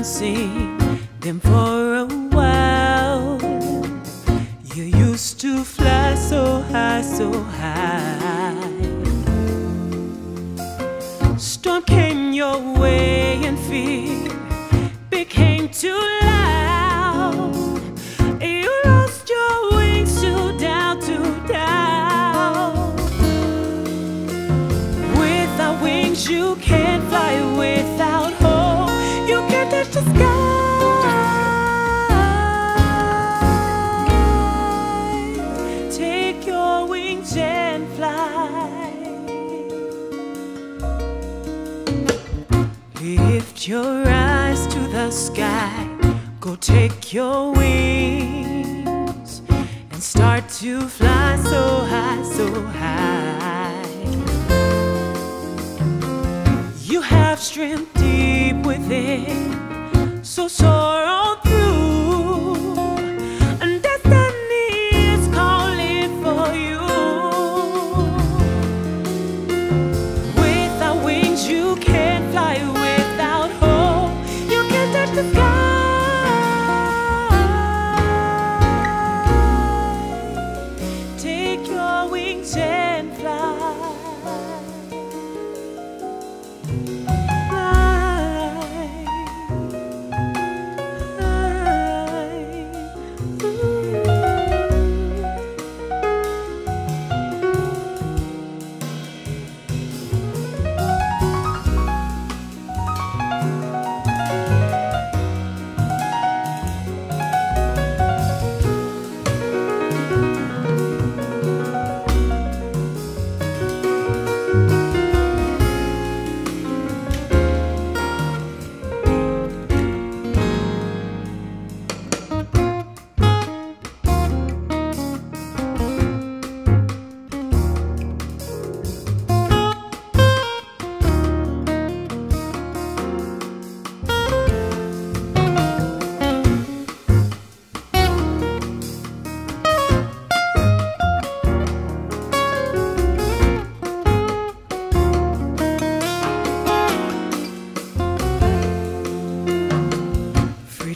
haven't seen them for a while. You used to fly so high, so high. Storm came your way and fear became too Your eyes to the sky. Go take your wings and start to fly so high, so high. You have strength deep within, so soar on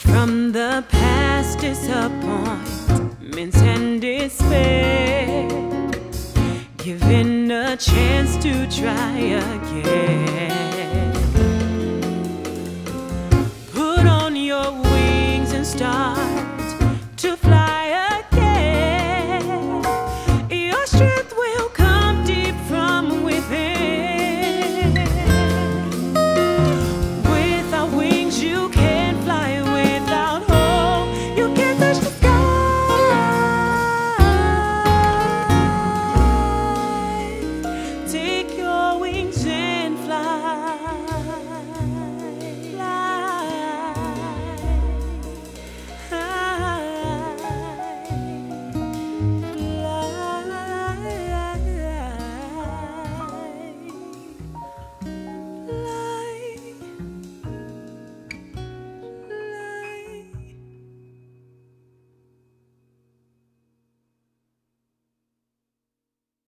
From the past disappointments and despair. Given a chance to try again. Put on your wings and start to fly again. Your strength